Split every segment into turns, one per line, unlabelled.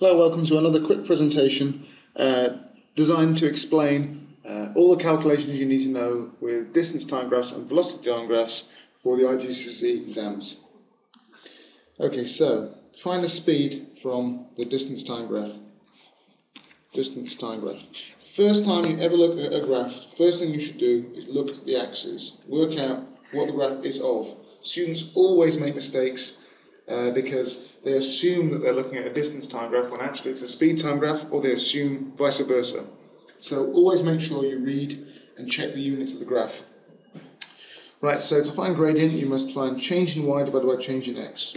Hello, welcome to another quick presentation uh, designed to explain uh, all the calculations you need to know with distance time graphs and velocity time graphs for the IGCSE exams. Okay, so find the speed from the distance time graph. Distance time graph. First time you ever look at a graph, first thing you should do is look at the axes. Work out what the graph is of. Students always make mistakes uh, because they assume that they're looking at a distance time graph when actually it's a speed time graph, or they assume vice versa. So always make sure you read and check the units of the graph. Right, so to find gradient, you must find change in y divided by change in x.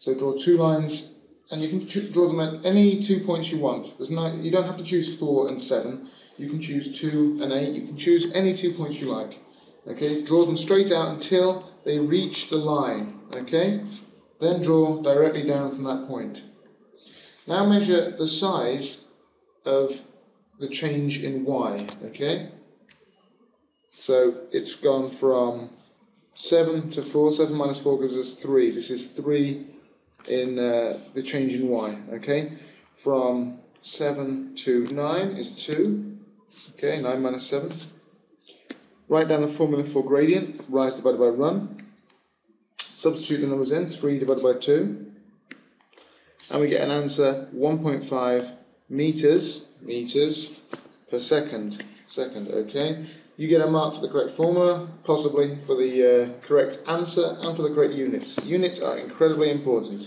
So draw two lines, and you can draw them at any two points you want. No, you don't have to choose 4 and 7. You can choose 2 and 8. You can choose any two points you like. Okay, draw them straight out until they reach the line. Okay, then draw directly down from that point. Now measure the size of the change in y, okay? So it's gone from 7 to 4, 7 minus 4 gives us 3. This is 3 in uh, the change in y, okay? From 7 to 9 is 2, okay, 9 minus 7. Write down the formula for gradient, rise divided by run. Substitute the numbers in, 3 divided by 2. And we get an answer 1.5 meters, meters per second. Second, okay. You get a mark for the correct formula, possibly for the uh, correct answer and for the correct units. Units are incredibly important.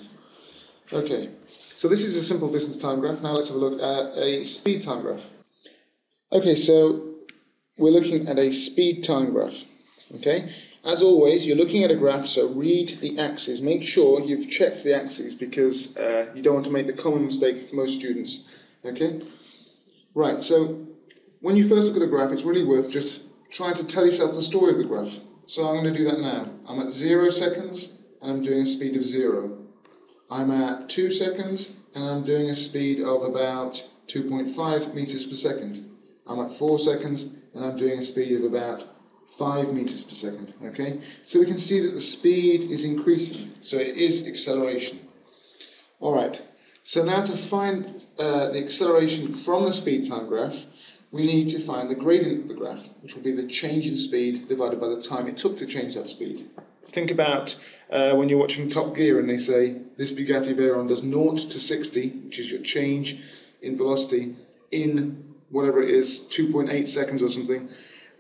Okay, so this is a simple distance time graph. Now let's have a look at a speed time graph. Okay, so we're looking at a speed time graph. Okay, as always, you're looking at a graph, so read the axes. Make sure you've checked the axes because uh, you don't want to make the common mistake of most students. Okay? Right, so when you first look at a graph, it's really worth just trying to tell yourself the story of the graph. So I'm going to do that now. I'm at 0 seconds and I'm doing a speed of 0. I'm at 2 seconds and I'm doing a speed of about 2.5 meters per second. I'm at 4 seconds and I'm doing a speed of about 5 meters per second. Okay, so we can see that the speed is increasing, so it is acceleration. All right, so now to find uh, the acceleration from the speed time graph, we need to find the gradient of the graph, which will be the change in speed divided by the time it took to change that speed. Think about uh, when you're watching Top Gear and they say this Bugatti Veyron does 0 to 60, which is your change in velocity, in whatever it is, 2.8 seconds or something.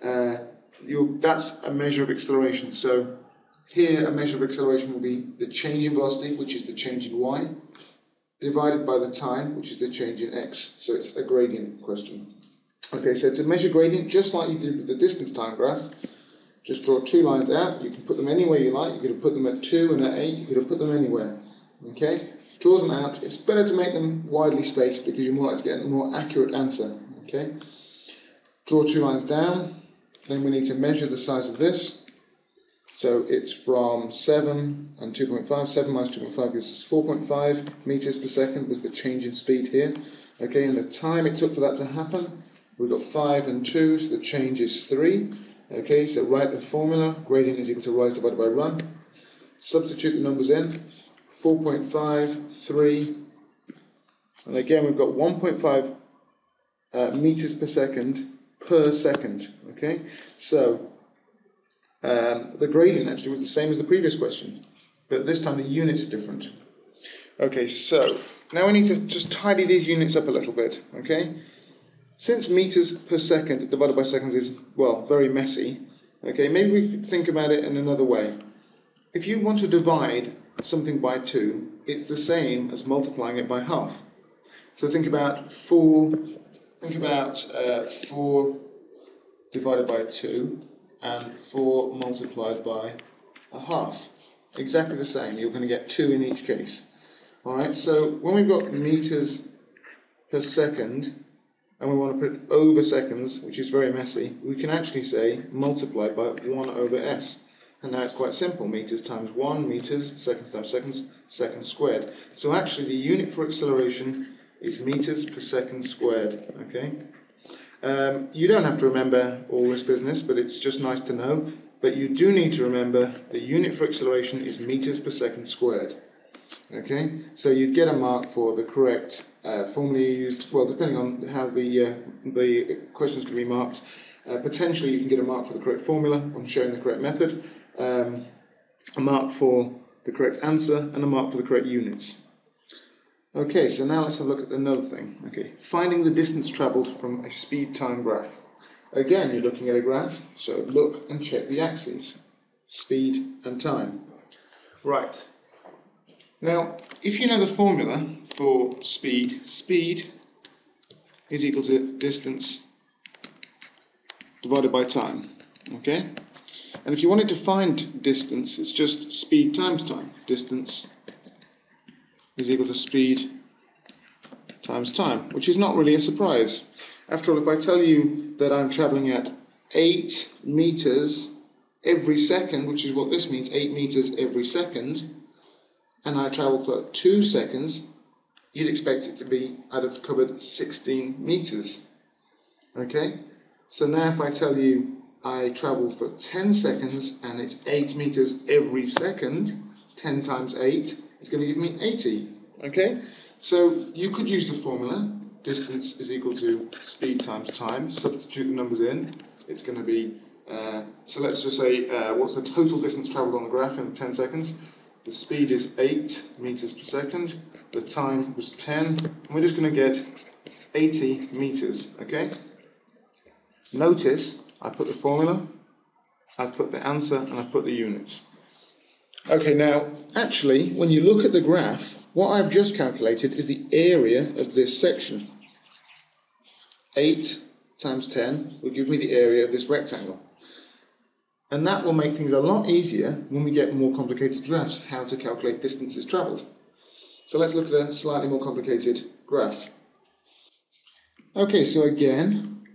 Uh, that's a measure of acceleration. So here a measure of acceleration will be the change in velocity, which is the change in y, divided by the time, which is the change in x. So it's a gradient question. Okay, so to measure gradient, just like you did with the distance time graph, just draw two lines out. You can put them anywhere you like. You could have put them at 2 and at 8. You could have put them anywhere. Okay? Draw them out. It's better to make them widely spaced because you're more likely to get a more accurate answer. Okay? Draw two lines down. Then we need to measure the size of this. So it's from 7 and 2.5. 7 minus 2.5 gives us 4.5 meters per second was the change in speed here. Okay, and the time it took for that to happen, we've got 5 and 2, so the change is 3. Okay, so write the formula. Gradient is equal to rise divided by run. Substitute the numbers in. 4.5, 3. And again, we've got 1.5 uh, meters per second per second. Okay, so um, the gradient actually was the same as the previous question, but this time the units are different. Okay, so now we need to just tidy these units up a little bit. Okay, since meters per second divided by seconds is well very messy. Okay, maybe we think about it in another way. If you want to divide something by 2, it's the same as multiplying it by half. So think about 4 Think about uh, 4 divided by 2 and 4 multiplied by a half. Exactly the same. You're going to get 2 in each case. Alright, so when we've got meters per second and we want to put over seconds, which is very messy, we can actually say multiplied by 1 over s. And now it's quite simple. Meters times 1, meters, seconds times seconds, seconds squared. So actually the unit for acceleration is meters per second squared. Okay. Um, you don't have to remember all this business, but it's just nice to know. But you do need to remember the unit for acceleration is meters per second squared. Okay, so you'd get a mark for the correct uh, formula used. Well, depending on how the uh, the questions can be marked, uh, potentially you can get a mark for the correct formula on showing the correct method, um, a mark for the correct answer, and a mark for the correct units. Okay, so now let's have a look at another thing. Okay, finding the distance travelled from a speed time graph. Again, you're looking at a graph, so look and check the axes, speed and time. Right. Now, if you know the formula for speed, speed is equal to distance divided by time. Okay? And if you wanted to find distance, it's just speed times time. Distance is equal to speed times time, which is not really a surprise. After all, if I tell you that I'm travelling at 8 meters every second, which is what this means, 8 meters every second, and I travel for 2 seconds, you'd expect it to be, I'd have covered 16 meters. Okay? So now if I tell you I travel for 10 seconds and it's 8 meters every second, 10 times 8 is going to give me 80. Okay? So you could use the formula, distance is equal to speed times time, substitute the numbers in, it's going to be, uh, so let's just say, uh, what's the total distance travelled on the graph in 10 seconds? The speed is 8 meters per second, the time was 10, and we're just going to get 80 meters, okay? Notice I put the formula, I put the answer, and I put the units. Okay, now, actually, when you look at the graph, what I've just calculated is the area of this section. 8 times 10 will give me the area of this rectangle. And that will make things a lot easier when we get more complicated graphs, how to calculate distances travelled. So let's look at a slightly more complicated graph. Okay, so again,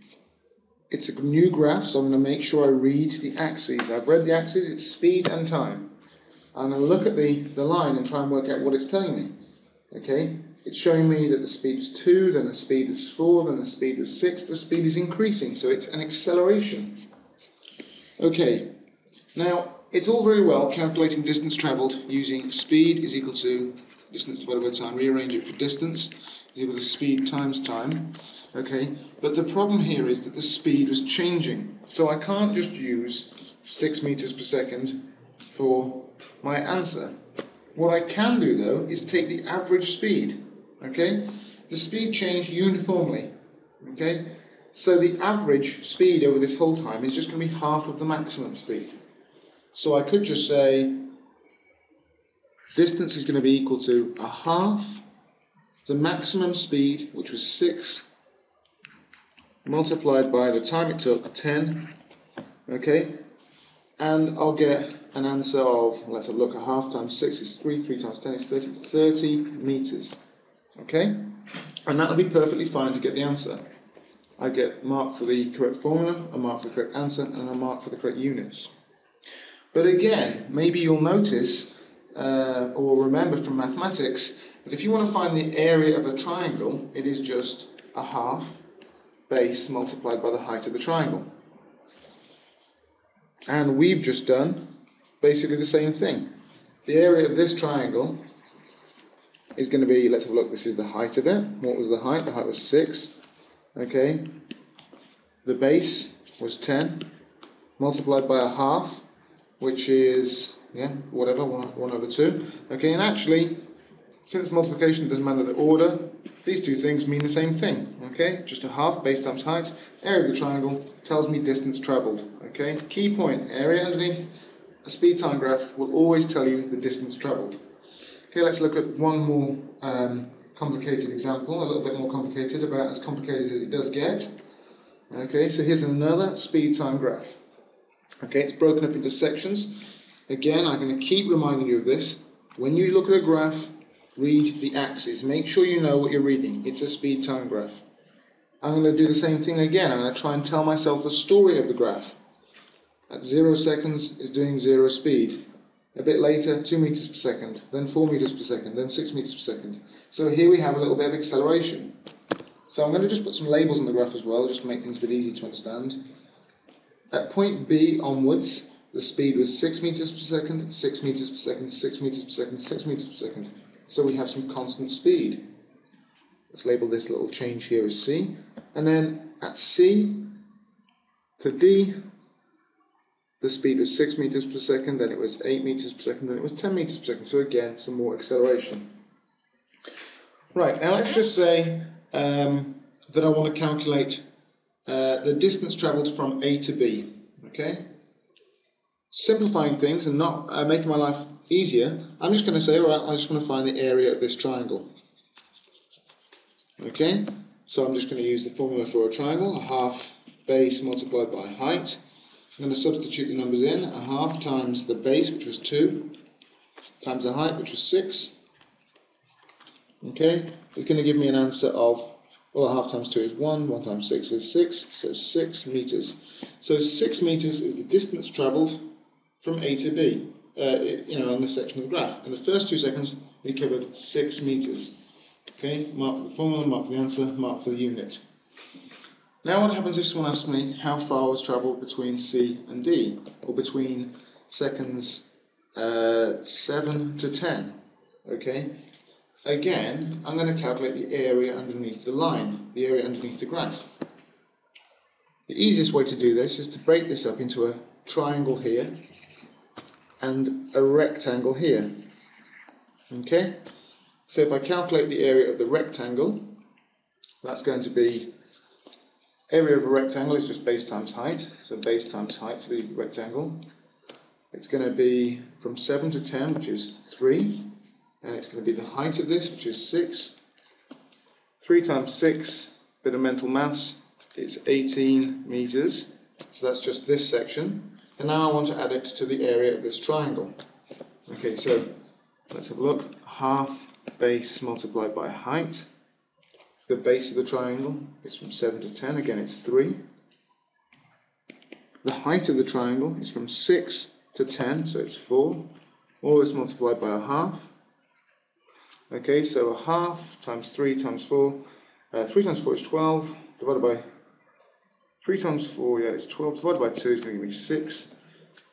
it's a new graph, so I'm going to make sure I read the axes. I've read the axes, it's speed and time. I'm going to look at the, the line and try and work out what it's telling me. Okay, it's showing me that the speed is 2, then the speed is 4, then the speed is 6, the speed is increasing, so it's an acceleration. Okay, now it's all very well calculating distance travelled using speed is equal to distance divided by time, rearrange it for distance is equal to speed times time. Okay, but the problem here is that the speed was changing. So I can't just use 6 meters per second for my answer. What I can do though is take the average speed. Okay, the speed changed uniformly. Okay, so the average speed over this whole time is just going to be half of the maximum speed. So I could just say distance is going to be equal to a half the maximum speed, which was 6 multiplied by the time it took, 10, okay, and I'll get an answer of, let's have a look, a half times 6 is 3, 3 times 10 is 30, 30 metres, okay, and that'll be perfectly fine to get the answer. I get marked for the correct formula, a mark for the correct answer, and a mark for the correct units. But again, maybe you'll notice uh, or remember from mathematics that if you want to find the area of a triangle, it is just a half base multiplied by the height of the triangle. And we've just done basically the same thing. The area of this triangle is going to be, let's have a look, this is the height of it. What was the height? The height was 6. Okay. The base was 10 multiplied by a half, which is, yeah, whatever, 1, one over 2. Okay, and actually, since multiplication doesn't matter the order, these two things mean the same thing. Okay, just a half base times height. Area of the triangle tells me distance travelled. Okay, key point, area underneath a speed time graph will always tell you the distance travelled. Okay, let's look at one more um, complicated example, a little bit more complicated, about as complicated as it does get. Okay, so here's another speed time graph. Okay, it's broken up into sections. Again, I'm going to keep reminding you of this. When you look at a graph, read the axes. Make sure you know what you're reading. It's a speed time graph. I'm going to do the same thing again. I'm going to try and tell myself the story of the graph. At zero seconds is doing zero speed. A bit later, 2 meters per second, then 4 meters per second, then 6 meters per second. So here we have a little bit of acceleration. So I'm going to just put some labels on the graph as well, just to make things a bit easy to understand. At point B onwards, the speed was 6 meters per second, 6 meters per second, 6 meters per second, 6 meters per second. So we have some constant speed. Let's label this little change here as C. And then at C to D, the speed was 6 meters per second, then it was 8 meters per second, then it was 10 meters per second. So again, some more acceleration. Right, now let's just say um, that I want to calculate uh, the distance travelled from A to B. Okay? Simplifying things and not uh, making my life easier, I'm just going to say, alright, I just want to find the area of this triangle. Okay? So I'm just going to use the formula for a triangle, a half base multiplied by height. I'm going to substitute the numbers in, a half times the base, which was 2, times the height, which was 6. Okay? It's going to give me an answer of, well, a half times 2 is 1, 1 times 6 is 6, so 6 meters. So 6 meters is the distance travelled from A to B, uh, you know, on this section of the graph. In the first two seconds, we covered 6 meters. Okay, mark for the formula, mark for the answer, mark for the unit. Now what happens if someone asks me how far was travelled between C and D, or between seconds uh, 7 to 10? Okay, again, I'm going to calculate the area underneath the line, the area underneath the graph. The easiest way to do this is to break this up into a triangle here and a rectangle here. Okay? So if I calculate the area of the rectangle, that's going to be area of a rectangle is just base times height, so base times height for the rectangle. It's going to be from 7 to 10, which is 3, and it's going to be the height of this, which is 6. 3 times 6, bit of mental maths, it's 18 metres, so that's just this section. And now I want to add it to the area of this triangle. Okay, so let's have a look. Half base multiplied by height. The base of the triangle is from 7 to 10. Again, it's 3. The height of the triangle is from 6 to 10, so it's 4. All this multiplied by a half. Okay, so a half times 3 times 4. Uh, 3 times 4 is 12, divided by 3 times 4, yeah, it's 12, divided by 2 is going to give me 6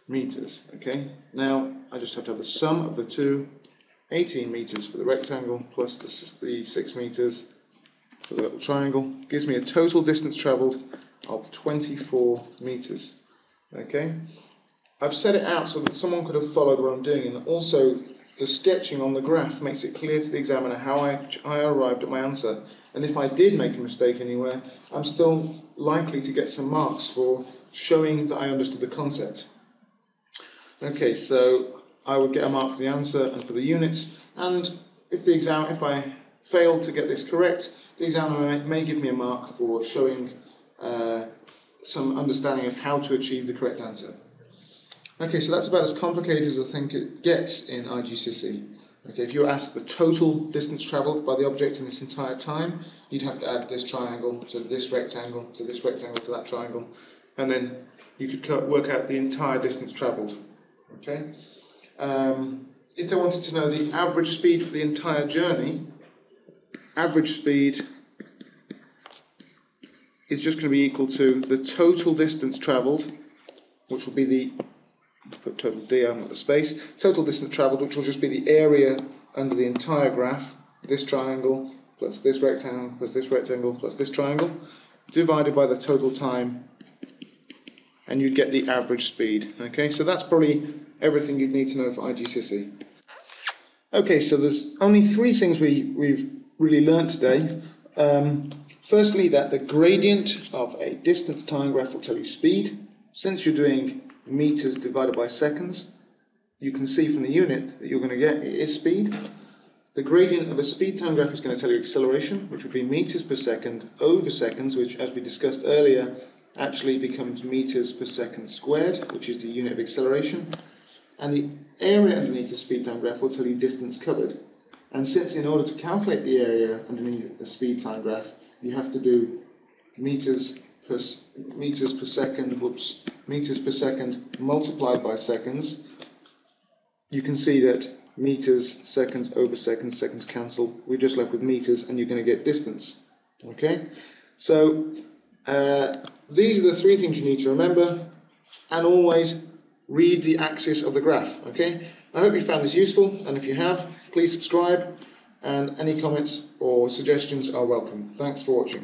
meters. Okay, now I just have to have the sum of the two 18 meters for the rectangle plus the, the 6 meters for the little triangle gives me a total distance traveled of 24 meters. Okay, I've set it out so that someone could have followed what I'm doing, and also the sketching on the graph makes it clear to the examiner how I, I arrived at my answer. And if I did make a mistake anywhere, I'm still likely to get some marks for showing that I understood the concept. Okay, so I would get a mark for the answer and for the units, and if the exam, if I fail to get this correct, the examiner may, may give me a mark for showing uh, some understanding of how to achieve the correct answer. Okay, so that's about as complicated as I think it gets in IGCSE. Okay, if you were asked the total distance travelled by the object in this entire time, you'd have to add this triangle to this rectangle to this rectangle to that triangle, and then you could work out the entire distance travelled. Okay. Um, if they wanted to know the average speed for the entire journey, average speed is just going to be equal to the total distance travelled, which will be the put total d, I haven't got the space, total distance travelled, which will just be the area under the entire graph, this triangle plus this rectangle plus this rectangle plus this triangle, divided by the total time, and you'd get the average speed. Okay, so that's probably everything you'd need to know for IGCSE. Okay, so there's only three things we, we've really learnt today. Um, firstly, that the gradient of a distance time graph will tell you speed. Since you're doing meters divided by seconds, you can see from the unit that you're going to get is speed. The gradient of a speed time graph is going to tell you acceleration, which would be meters per second over seconds, which, as we discussed earlier, actually becomes meters per second squared, which is the unit of acceleration. And the area underneath the speed time graph will tell you distance covered. And since in order to calculate the area underneath a speed time graph, you have to do meters per, meters per second, whoops, meters per second multiplied by seconds, you can see that meters, seconds over seconds, seconds cancel. We're just left with meters, and you're going to get distance. Okay? So, uh, these are the three things you need to remember, and always read the axis of the graph. Okay? I hope you found this useful, and if you have, please subscribe, and any comments or suggestions are welcome. Thanks for watching.